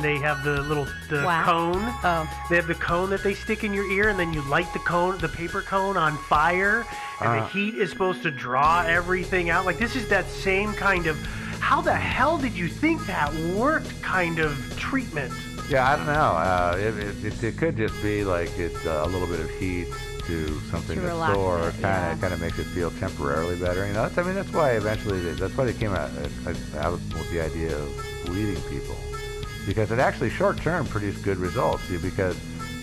and they have the little the Wax? cone. Oh. They have the cone that they stick in your ear, and then you light the cone, the paper cone, on fire, and the Uh. heat is supposed to draw everything out. Like this is that same kind of. How the hell did you think that worked? Kind of treatment. Yeah, I don't know. Uh, it, it, it, it could just be like it's uh, a little bit of heat to something To that's sore. it, Kind yeah. of kind of makes it feel temporarily better. You know, that's, I mean, that's why eventually they, that's why they came out, uh, out with the idea of bleeding people because it actually short term produced good results. You- Because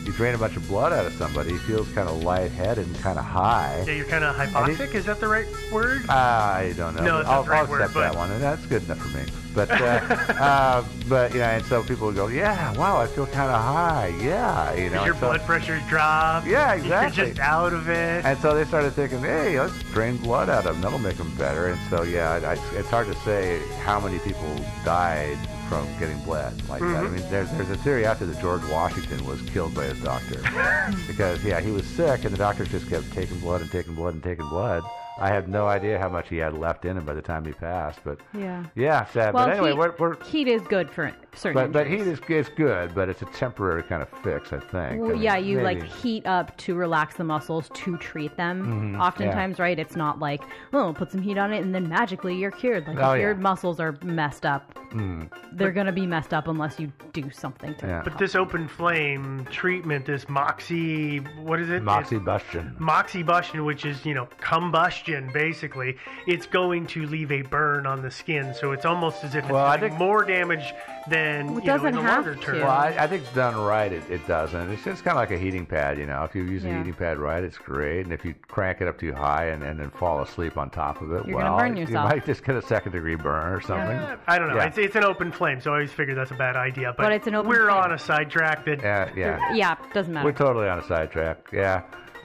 you drain a bunch of blood out of somebody, he feels kind of lightheaded and kind of high. Yeah, you're kind of hypoxic. Is that the right word? I don't know. No, it's I'll, not the right I'll word, accept but- that one, and that's good enough for me. But, uh, uh, but you know, and so people go, "Yeah, wow, I feel kind of high." Yeah, you know. Because your so- blood pressure's dropped. Yeah, exactly. You're just out of it. And so they started thinking, "Hey, let's drain blood out of them. That'll make them better." And so, yeah, I, I, it's hard to say how many people died from getting bled like that. I Mhm. mean, there's there's a theory out there that George Washington was killed by his doctor because, yeah, he was sick, and the doctors just kept taking blood and taking blood and taking blood. I have no idea how much he had left in him by the time he passed, but Yeah. yeah, sad. Well, but anyway, heat, we're, we're heat is good for certain. but but heat is it's good, but it's a temporary kind of fix, I think. I mean, yeah, you like heat up to relax the muscles to treat them. Mhm, Oftentimes, right? It's not like, oh, put some heat on it and then magically you're cured. Like Oh, if yeah. your muscles are messed up, Mm. they're gonna be messed up unless you do something to them. But this open flame treatment, this moxie, what is it? Moxibustion. Moxibustion, which is, you know, combustion, basically, it's going to leave a burn on the skin. So it's almost as if it's Well, I doing more damage than, Well, it you know, in doesn't the have longer term. to. Well, I, I think done right, it, it doesn't. It's just kind of like a heating pad, you know. If you use a heating pad right, it's great. And if you crank it up too high and, and then fall asleep on top of it, You're well, burn you yourself. might just get a second degree burn or something. Yeah, I don't know. Yeah. It's, it's an open flame, so I always figure that's a bad idea. But, But it's an open we're flame. on a sidetrack that Yeah, yeah. yeah, doesn't matter. We're totally on a sidetrack. Yeah.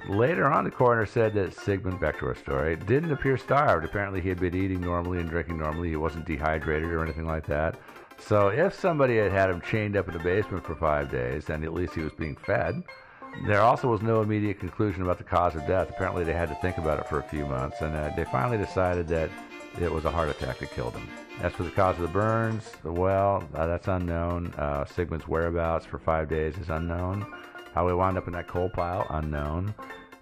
Later on, the coroner said that Sigmund, back to our story, didn't appear starved. Apparently, he had been eating normally and drinking normally. He wasn't dehydrated or anything like that. So, if somebody had had him chained up in the basement for five days, then at least he was being fed. There also was no immediate conclusion about the cause of death. Apparently, they had to think about it for a few months, and uh, they finally decided that it was a heart attack that killed him. As for the cause of the burns, well, uh, that's unknown. Uh, Sigmund's whereabouts for five days is unknown. How he wound up in that coal pile, unknown.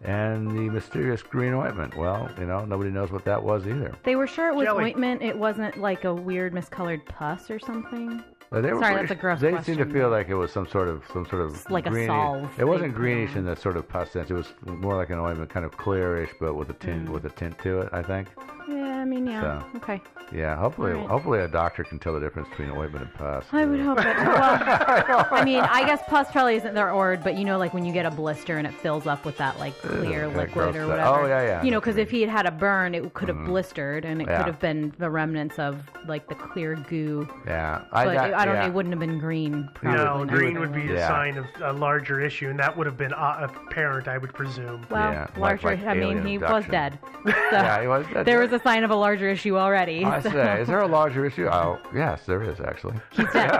And the mysterious green ointment, well, you know, nobody knows what that was either. they were sure it was Jelly. ointment. It wasn't like a weird miscolored pus or something. But they were Sorry, pretty- that's a gross They question. seemed to feel like it was some sort of some sort of It's like a greeny- salve It wasn't thing. greenish in the sort of pus sense. It was more like an ointment, kind of clearish, but with a tint Mm. with a tint to it. I think. Yeah, I mean, yeah. So. Okay. Yeah, hopefully, Alright. hopefully a doctor can tell the difference between ointment and pus. I would hope that. Well, I mean, I guess pus probably isn't their word, but you know, like when you get a blister and it fills up with that like clear Ugh, liquid gross or stuff. whatever. Oh, yeah, yeah. You know, because if he had had a burn, it could have Mhm. blistered, and it Yeah. could have been the remnants of like the clear goo. Yeah, I but I, I, don't yeah. know. It wouldn't have been green. no, green would be a sign of a larger issue, and that would have been uh, apparent, I would presume. Well, Yeah, like- larger. like I mean, alien he was dead. So Yeah, he was dead. There was a sign of a larger issue already. I so- say, is there a larger issue? Oh, yes, there is actually. He's dead.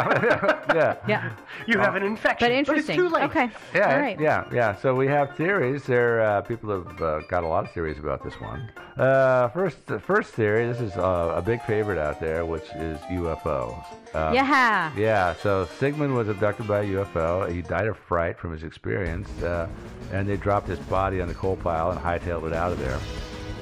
yeah. yeah. You have an infection, But interesting. it's too late. Okay. Yeah, All right. yeah, yeah. So we have theories. There, uh, people have uh, got a lot of theories about this one. Uh, first, the first theory. This is uh, a big favorite out there, which is UFOs. Uh, Yeah. Yeah. So Sigmund was abducted by a UFO. He died of fright from his experience, uh, and they dropped his body on the coal pile and hightailed it out of there.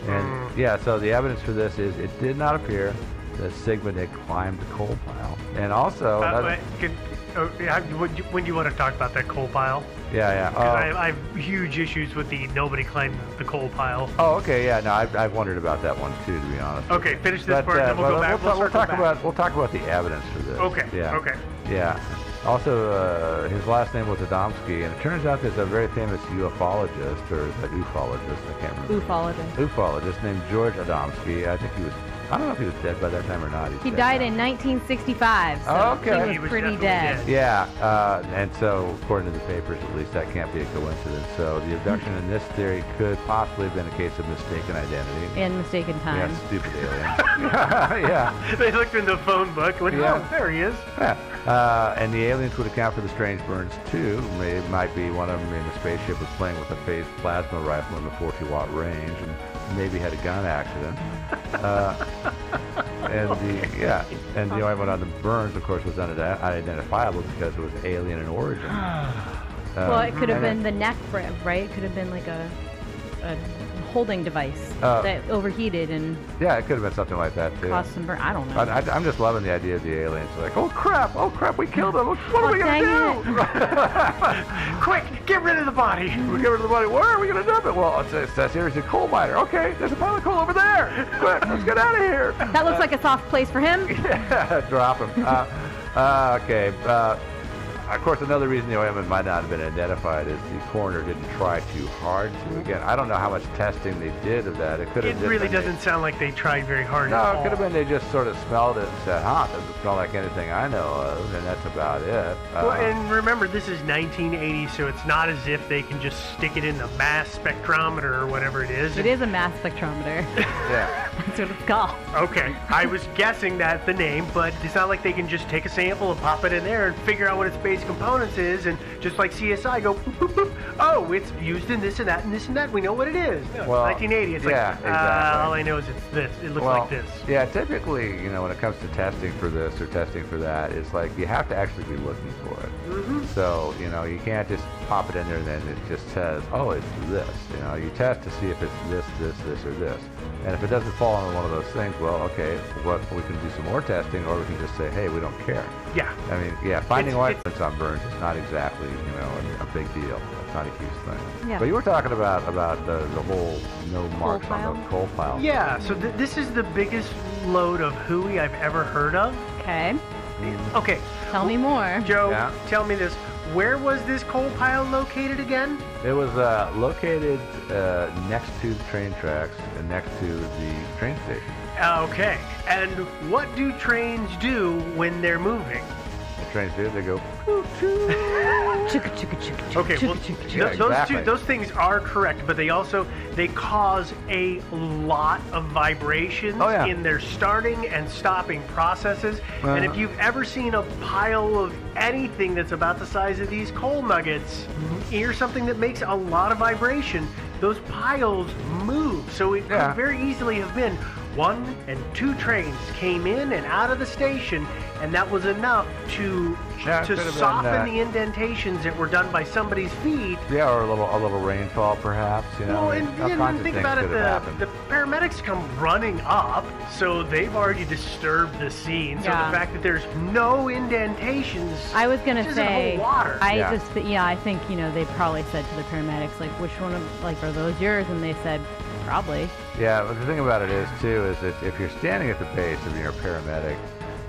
And yeah, so the evidence for this is it did not appear that Sigmund had climbed the coal pile, and also Uh, another- could, oh, would you- when do you want to talk about that coal pile? yeah, yeah. Oh. I, I have huge issues with the nobody climbed the coal pile. Oh, okay, yeah. No, I've, I've wondered about that one too, to be honest. Okay, finish this But, part, uh, then we'll but go back. We'll, We'll we'll talk back. about we'll talk about the evidence for this. Okay, Yeah. okay. Yeah. Also, uh, his last name was Adamski, and it turns out there's a very famous ufologist or is that ufologist, I can't remember. Ufologist. Ufologist named George Adamski. I think he was. I don't know if he was dead by that time or not. He's He died now. in 1965, so Oh, okay. he was, He was pretty dead. dead. Yeah, uh, and so according to the papers, at least, that can't be a coincidence. So the abduction in this theory could possibly have been a case of mistaken identity. and mistaken time. Yeah, stupid alien. yeah. they looked in the phone book. Went, Yeah. Oh, there he is. Yeah. Uh, and the aliens would account for the strange burns too. It might be one of them in the spaceship was playing with a phased plasma rifle in the 40 watt range and maybe had a gun accident. Uh, and the yeah, and the only one on the Burns, of course, was unide- unidentifiable because it was alien in origin. well, Um, it could have been the neck rib, right? It could have been like a, a holding device Uh, that overheated and Yeah, it could have been something like that too. caused some burn. I don't know. I, I'm just loving the idea of the aliens. Like, oh crap, oh crap, we killed him. What are we gonna do? Quick, get rid of the body. we get rid of the body. Where are we gonna dump it? Well, it says, says here it's a coal miner. Okay, there's a pile of coal over there. Quick, let's get out of here. that looks like a soft place for him. Yeah, drop him. Uh, uh, okay. Uh, of course, another reason the ointment might not have been identified is the coroner didn't try too hard to. Again, I don't know how much testing they did of that. It could It have just really been doesn't sound like they tried very hard at No, all. it could have been they just sort of smelled it and said, "Huh, doesn't smell like anything I know of," and that's about it. Well, Uh, and remember, this is 1980, so it's not as if they can just stick it in the mass spectrometer or whatever it is. It is a mass spectrometer. yeah. That's what it's called. Okay, I was guessing that the name, but it's not like they can just take a sample and pop it in there and figure out what its base components is, and just like CSI, go, boop, boop, boop. oh, it's used in this and that and this and that. We know what it is. No, it's Well, 1980. It's yeah, like, exactly. uh, all I know is it's this. It looks well, like this. Yeah, typically, you know, when it comes to testing for this or testing for that, it's like you have to actually be looking for it. Mm-hmm. So, you know, you can't just pop it in there and then it just says, oh, it's this. You know, you test to see if it's this, this, this, or this. And if it doesn't fall under one of those things, well, okay, what we can do some more testing, or we can just say, hey, we don't care. Yeah. I mean, yeah, finding It's- ointments on burns is not exactly, you know, a, a big deal. It's not a huge thing. Yeah. But you were talking about about the, the whole no marks on pile? the coal pile. Yeah, so th- this is the biggest load of hooey I've ever heard of. Okay. Mm-hmm. Okay, Tell me more. Joe, Yeah. tell me this. Where was this coal pile located again? It was uh, located uh, next to the train tracks and next to the train station. Okay, and what do trains do when they're moving? The trains do, they go, Chicka, chicka, chicka, chicka, Okay, chicka, well, chicka, th- chicka. Yeah, those exactly. two, those things are correct, but they also they cause a lot of vibrations Oh, yeah. in their starting and stopping processes. and if you've ever seen a pile of anything that's about the size of these coal nuggets, Mm-hmm. or something that makes a lot of vibration, those piles move. So it Yeah. could very easily have been one and two trains came in and out of the station, and that was enough to Yeah, to could have been, soften the indentations that were done by somebody's feet. yeah, or a little a little rainfall perhaps. You know, Well, I mean, and, all and kinds of think about it, the, the paramedics come running up, so they've already disturbed the scene. So Yeah. the fact that there's no indentations. I was gonna say, water. I Yeah. just, yeah, I think you know they probably said to the paramedics like, which one of like are those yours? And they said, probably. Yeah, but the thing about it is too is that if you're standing at the base of your paramedic,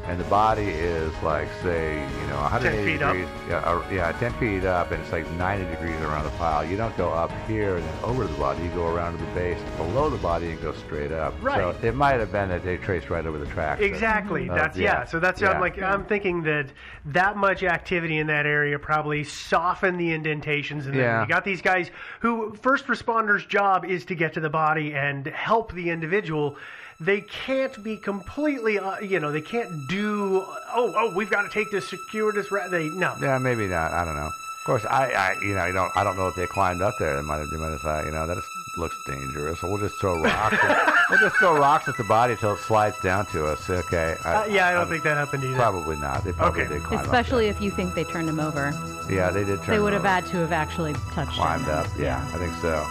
and the body is like say you know 180 feet up. degrees, yeah, or, yeah, 10 feet up, and it's like 90 degrees around the pile. You don't go up here and then over the body. You go around to the base below the body and go straight up. Right. So it might have been that they traced right over the tracks. Exactly. Uh, That's yeah. yeah. So that's Yeah. I'm like I'm thinking that that much activity in that area probably softened the indentations, and then Yeah. you got these guys who first responders' job is to get to the body and help the individual. They can't be completely, uh, you know, they can't do. Oh, oh, we've got to take this, secure this. Ra-. They no. Yeah, maybe not. I don't know. Of course, I, I you know, I don't, I don't know if they climbed up there. They might have, they might have thought, you know, that looks dangerous. So we'll just throw rocks. at, we'll just throw rocks at the body until it slides down to us. Okay. Uh, yeah, I don't think that happened either. Probably not. They probably Okay. did climb Especially if you think they turned him over. Yeah, they did turn. they would have over, had to have actually touched climbed him. up. Yeah, I think so.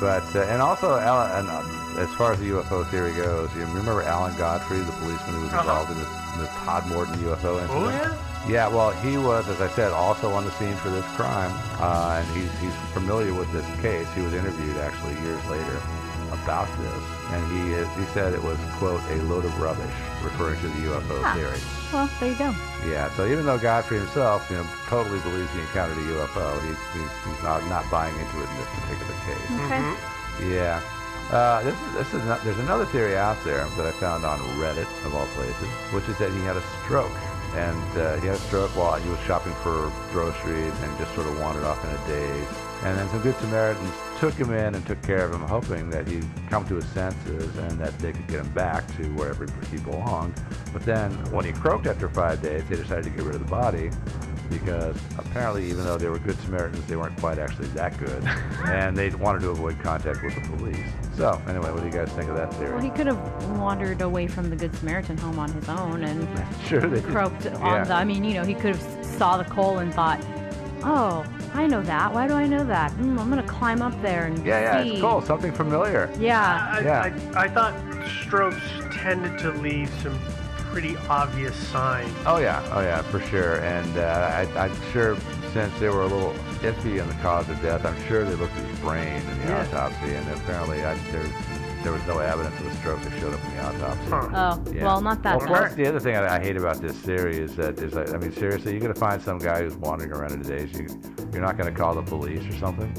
But uh, and also, Alan, and uh, as far as the UFO theory goes, you remember Alan Godfrey, the policeman who was Uh-huh. involved in the, the Todmorden UFO incident? Oh yeah. Yeah, well, he was, as I said, also on the scene for this crime, uh, and he's, he's familiar with this case. He was interviewed actually years later about this, and he is, he said it was quote a load of rubbish, referring to the UFO Huh. theory. Well, there you go. Yeah, so even though Godfrey himself, you know, totally believes he encountered a UFO, he's, he's, he's not, not buying into it in this particular case. Okay. Mm-hmm. Yeah. Uh, this is, this is not, there's another theory out there that I found on Reddit, of all places, which is that he had a stroke. And uh, he had a stroke while he was shopping for groceries and just sort of wandered off in a daze. And then some good Samaritans took him in and took care of him, hoping that he'd come to his senses and that they could get him back to wherever he belonged. But then when he croaked after five days, they decided to get rid of the body. because apparently, even though they were good Samaritans, they weren't quite actually that good, and they wanted to avoid contact with the police. So, anyway, what do you guys think of that theory? Well, he could have wandered away from the Good Samaritan home on his own and sure, they did. croaked Yeah. on the. I mean, you know, he could have saw the coal and thought, "Oh, I know that. Why do I know that? Mm, I'm gonna climb up there and Yeah, yeah, see." it's cool. Something familiar. Yeah. I, Yeah. I, I thought strokes tended to leave some pretty obvious signs. Oh yeah, oh yeah, for sure. And uh, I, I'm sure since they were a little iffy on the cause of death, I'm sure they looked at his brain in the Yeah. autopsy, and apparently I, there, there was no evidence of a stroke that showed up in the autopsy. Huh. Oh, Yeah. well, not that. Well, then. plus, the other thing I, I hate about this theory is that is like, I mean, seriously, you're gonna find some guy who's wandering around in today's. You, you're not gonna call the police or something,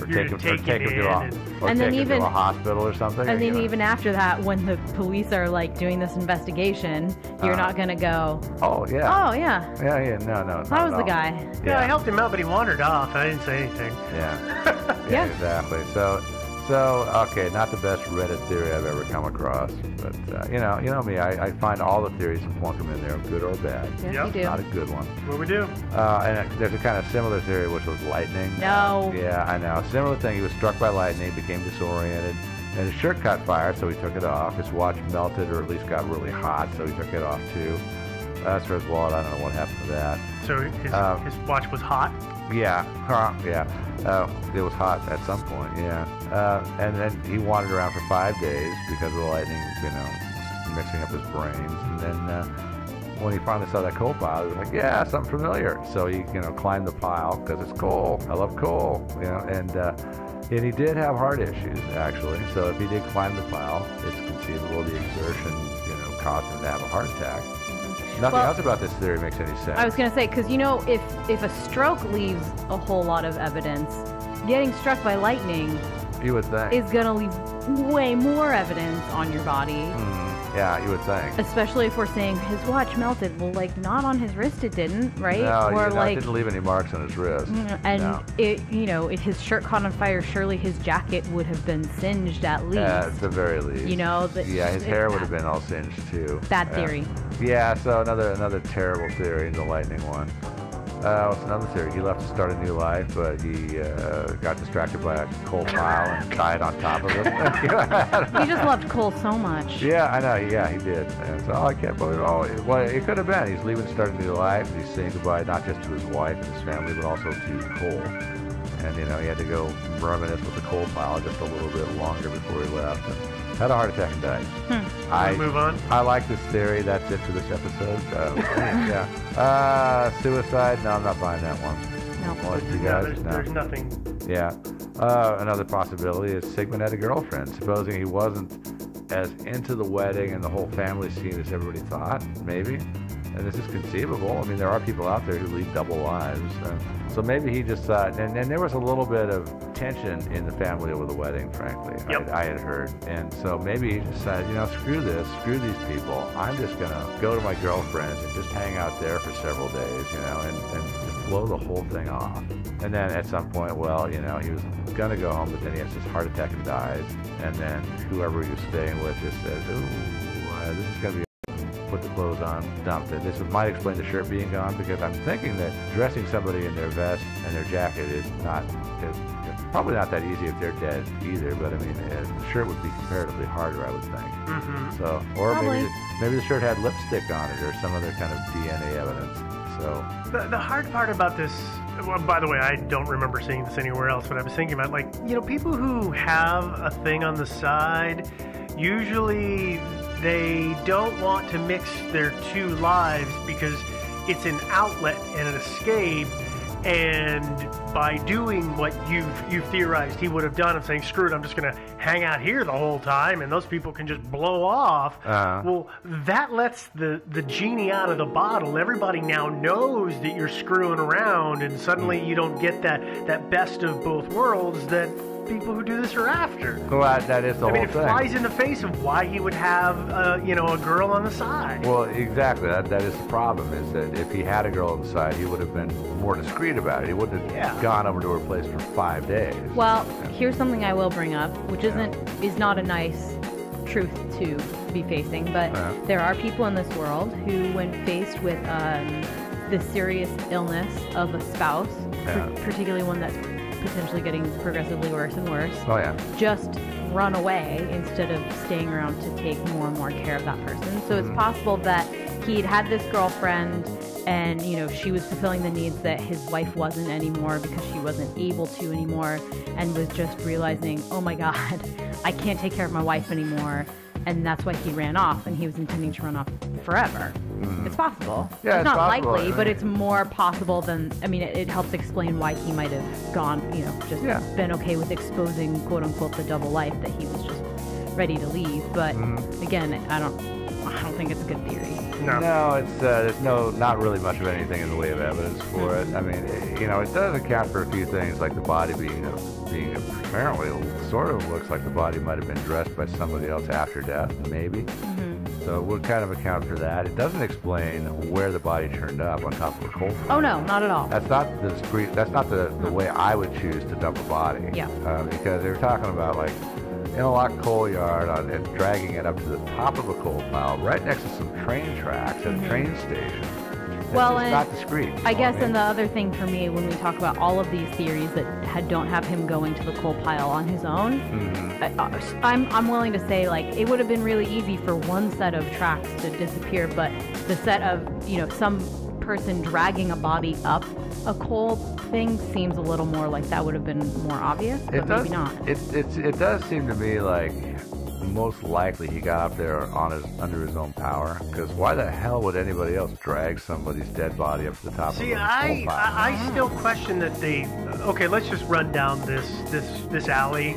or You're take him, gonna or take take him to a, or And take then him even- to a hospital or something. And you then know? even after that, when the police are like doing this investigation, you're Uh-huh. not gonna go, oh yeah, "Oh yeah, yeah, yeah, no, no, that was the guy." Yeah, I helped him out, but he wandered off. I didn't say anything. Yeah. yeah. Yeah. exactly. So, so okay, not the best Reddit theory I've ever come across, but uh, you know, you know me, I, I find all the theories and plunk them in there, good or bad. Yes, Yep. you do. Not a good one. What we do? Uh, and uh, there's a kind of similar theory, which was lightning. No. Yeah, I know. Similar thing. He was struck by lightning, became disoriented, and his shirt caught fire, so he took it off. His watch melted, or at least got really hot, so he took it off too. As for his wallet, I don't know what happened to that. So his, Um, his watch was hot. Yeah, yeah. Uh, it was hot at some point, yeah. Uh, and then he wandered around for five days because of the lightning, you know, mixing up his brains. And then uh, when he finally saw that coal pile, he was like, yeah, something familiar. So he, you know, climbed the pile because it's coal. I love coal, you know. And uh, and he did have heart issues actually. So if he did climb the pile, it's conceivable the exertion, you know, caused him to have a heart attack. Nothing Well- else about this theory makes any sense. I was gonna say because you know if if a stroke leaves a whole lot of evidence, getting struck by lightning you would think. is gonna leave way more evidence on your body. Mhm. Yeah, you would think. Especially if we're saying his watch melted. Well, like not on his wrist, it didn't, right? No, or you know, it like, didn't leave any marks on his wrist. mm, and no. it, you know, if his shirt caught on fire, surely his jacket would have been singed at least. Yeah, At the very least. You know, the- yeah, his hair would have been all singed too. Bad Yeah. theory. Yeah, so another another terrible theory, the lightning one. Uh, what's another theory? He left to start a new life, but he uh, got distracted by a coal pile and died on top of it. He just loved coal so much. Yeah, I know. Yeah, he did. And so, oh, I can't believe. Oh, it- well, it could have been. He's leaving to start a new life. He's saying goodbye not just to his wife and his family, but also to coal. And you know, he had to go reminisce with the coal pile just a little bit longer before he left. And had a heart attack and died. I Wanna move on. I like this theory. That's it for this episode. Uh, yeah. Uh, suicide? No, I'm not buying that one. No. What, you No, there's, No. there's nothing. Yeah. Uh, another possibility is Sigmund had a girlfriend. Supposing he wasn't as into the wedding and the whole family scene as everybody thought, maybe. And this is conceivable. I mean, there are people out there who lead double lives. Uh, so maybe he just thought, and, and there was a little bit of tension in the family over the wedding, frankly, Yep. I, I had heard. And so maybe he decided, you know, screw this, screw these people. I'm just going to go to my girlfriend's and just hang out there for several days, you know, and, and just blow the whole thing off. And then at some point, well, you know, he was going to go home, but then he has this heart attack and dies. And then whoever he was staying with just says, ooh, uh, this is going to be put the clothes on, dump it. This might explain the shirt being gone because I'm thinking that dressing somebody in their vest and their jacket is not, is, probably not that easy if they're dead either. But I mean, uh, the shirt would be comparatively harder, I would think. hmm So, or Probably. maybe the, maybe the shirt had lipstick on it or some other kind of DNA evidence. So, The, the hard part about this, well, by the way, I don't remember seeing this anywhere else, but I was thinking about, like, you know, people who have a thing on the side, usually they don't want to mix their two lives because it's an outlet and an escape. And by doing what you've you've theorized he would have done of saying, "Screw it, I'm just going to hang out here the whole time," and those people can just blow off. Uh-huh. Well, that lets the the genie out of the bottle. Everybody now knows that you're screwing around, and suddenly you don't get that that best of both worlds that people who do this are after. well, that, that is the I mean, whole it thing. flies in the face of why he would have, uh, you know, a girl on the side. Well, exactly. That, that is the problem. Is that if he had a girl on the side, he would have been more discreet about it. He wouldn't have Yeah. gone over to her place for five days. Well, here's something I will bring up, which isn't is not a nice truth to be facing, but Yeah. there are people in this world who, when faced with um, the serious illness of a spouse, Yeah. par- particularly one that's potentially getting progressively worse and worse, Oh yeah. just run away instead of staying around to take more and more care of that person. So it's mm-hmm. possible that he'd had this girlfriend and you know she was fulfilling the needs that his wife wasn't anymore because she wasn't able to anymore and was just realizing, "Oh my god, I can't take care of my wife anymore." And that's why he ran off and he was intending to run off forever. It's possible. Yeah, it's it's not possible. likely, but it's more possible than I mean it, it helps explain why he might have gone, you know, just Yeah. been okay with exposing quote unquote the double life that he was just ready to leave. But Mm-hmm. again, I don't I don't think it's a good theory. No. No, it's uh, there's no not really much of anything in the way of evidence for it. I mean, it- you know, it does account for a few things like the body being a, being apparently sort of looks like the body might have been dressed by somebody else after death, maybe. So it would kind of account for that. It doesn't explain where the body turned up on top of a coal. Oh no, not at all. That's not the discreet. That's not the, the way I would choose to dump a body. Yeah. Uh, because they were talking about like in a locked coal yard on, and dragging it up to the top of a coal pile, right next to some train tracks at a train station. Well, and not discreet. I guess, and the other thing for me, when we talk about all of these theories that had, don't have him going to the coal pile on his own, Mm-hmm. I, I'm I'm willing to say like it would have been really easy for one set of tracks to disappear, but the set of you know some person dragging a body up a coal thing seems a little more like that would have been more obvious, but it does. maybe not. It it's, it does seem to me like most likely he got up there on his under his own power. Because why the hell would anybody else drag somebody's dead body up to the top See, of I? I I still question that they. Okay, let's just run down this this this alley.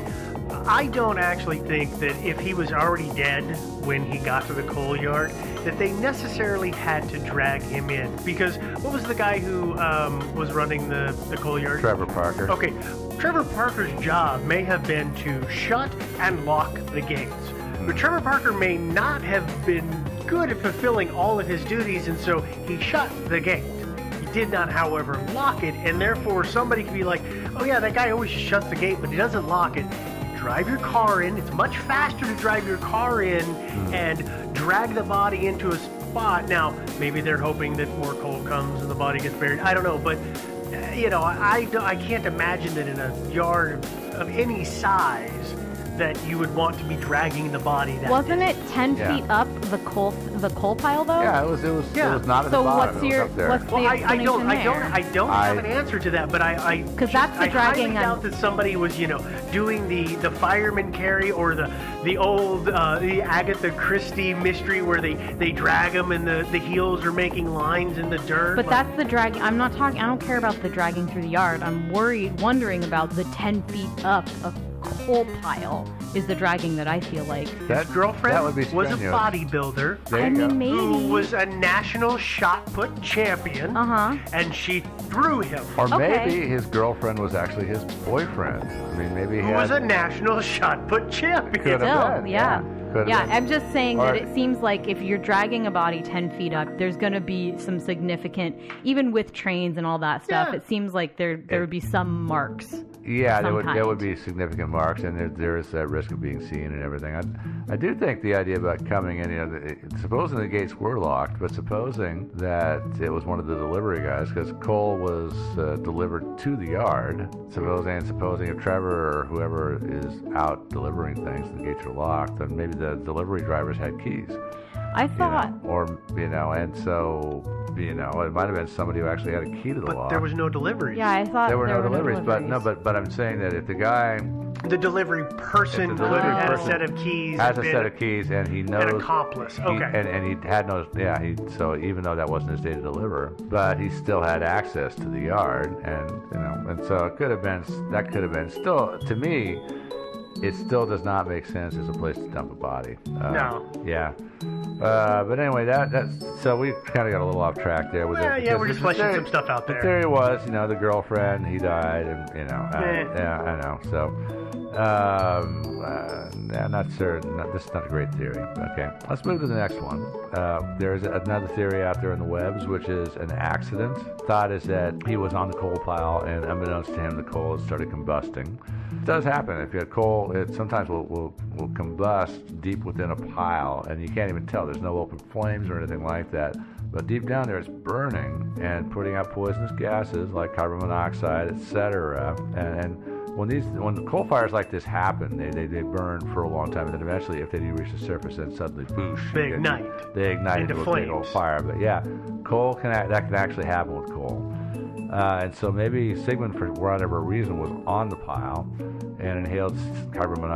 I don't actually think that if he was already dead when he got to the coal yard, that they necessarily had to drag him in. Because what was the guy who um, was running the the coal yard? Trevor Parker. Okay, Trevor Parker's job may have been to shut and lock the gates. But hmm. Trevor Parker may not have been good at fulfilling all of his duties, and so he shut the gate. He did not, however, lock it, and therefore somebody could be like, oh yeah, that guy always shuts the gate, but he doesn't lock it. Drive your car in. It's much faster to drive your car in hmm. and drag the body into a spot. Now, maybe they're hoping that more coal comes and the body gets buried. I don't know, but you know, I, I, can't imagine that in a yard of any size that you would want to be dragging the body that Wasn't it ten Yeah. feet up the coal the coal pile though? Yeah, it was. It was. Yeah. It was not at So the bottom. what's it was your up there. what's Well, the I, I don't, I don't. I don't have an answer to that, but I, I, 'Cause just- that's the I dragging highly on- doubt that somebody was, you know, doing the the fireman carry or the the old uh, the Agatha Christie mystery where they they drag them and the the heels are making lines in the dirt. But like- that's the drag. I'm not talking. I don't care about the dragging through the yard. I'm worried, wondering about the ten feet up a coal pile. Is the dragging that I feel like? That girlfriend That would be was a bodybuilder. There I you go. mean, maybe. Who was a national shot put champion, Uh huh. and she threw him. Or Okay. maybe his girlfriend was actually his boyfriend. I mean, maybe he Who had. was a national shot put champion. Could have Still, been, yeah. yeah. Could have Yeah, been. I'm just saying that it seems like if you're dragging a body 10 feet up, there's going to be some significant, even with trains and all that stuff, Yeah. it seems like there there would be some marks. Yeah, there would there would be significant marks, and there, there is that risk of being seen and everything. I, I do think the idea about coming in, you know, the, supposing the gates were locked, but supposing that it was one of the delivery guys, because coal was uh, delivered to the yard. Supposing and supposing if Trevor or whoever is out delivering things, the gates are locked, then maybe the delivery drivers had keys. I you thought, know, or you know, and so you know, it might have been somebody who actually had a key to the But lock. there was no deliveries. yeah, I thought there were no deliveries, deliveries, but no, but but I'm saying that if the guy The delivery person the could delivery have had a set of keys. has a and set of keys and he knows An accomplice. he- Okay. and, and he had no yeah he so even though that wasn't his day to deliver but he still had access to the yard and you know and so it could have been that could have been still to me it still does not make sense as a place to dump a body uh, No. yeah uh, but anyway that that's so we kind of got a little off track there with Well, it yeah, we're just the fleshing some stuff out the there. theory was you know the girlfriend he died and you know uh, Eh. yeah I know so um, uh, yeah, not sure. Not, this is not a great theory. Okay, let's move to the next one. Uh, there's another theory out there in the webs, which is an accident. Thought is that he was on the coal pile, and unbeknownst to him, the coal started combusting. It does happen. If you have coal, it sometimes will, will, will combust deep within a pile, and you can't even tell. There's no open flames or anything like that. but deep down there it's burning and putting out poisonous gases like carbon monoxide, etc. And, and when these when coal fires like this happen, they, they, they burn for a long time, and then eventually, if they do reach the surface, then suddenly, boosh, They ignite They ignite into into, a big old fire. But yeah, coal can that can actually happen with coal. Uh, and so maybe Sigmund, for whatever reason, was on the pile and inhaled carbon monoxide.